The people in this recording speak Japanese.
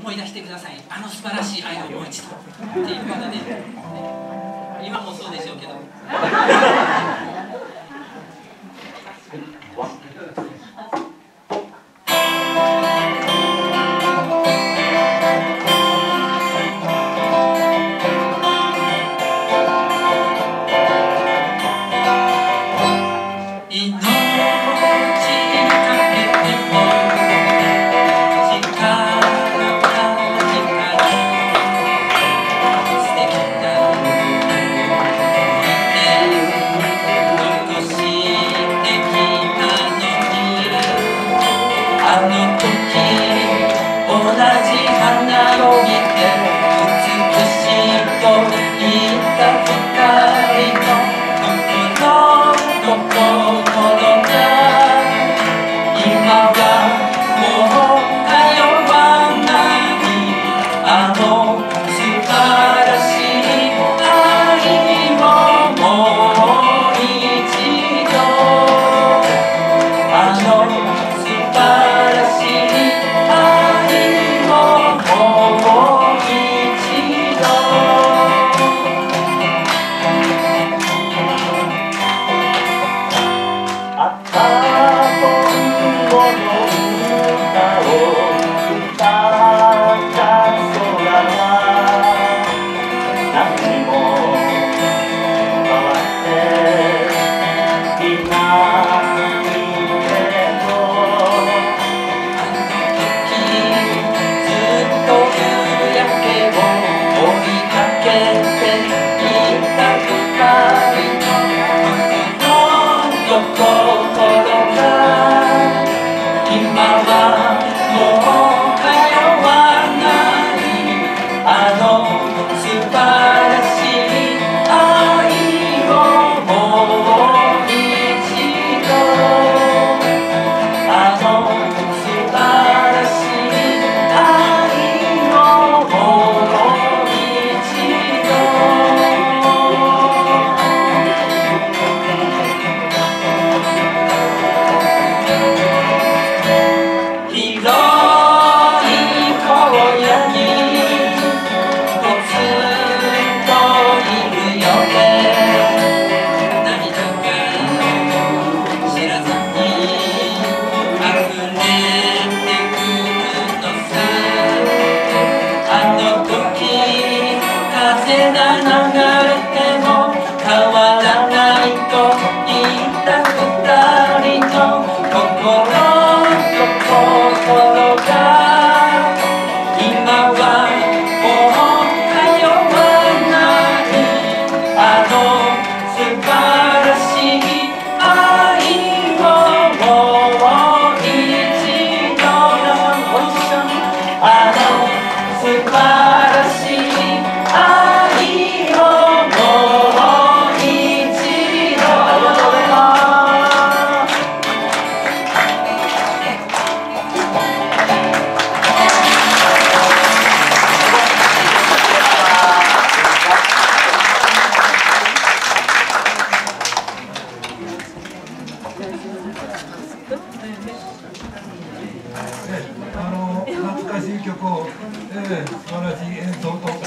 思い出してください。あの素晴らしい愛をもう一度。っていうことで、今もそうでしょうけど。同じ花を見て美しいと言ったあ曲を、えー、素晴らしい演奏と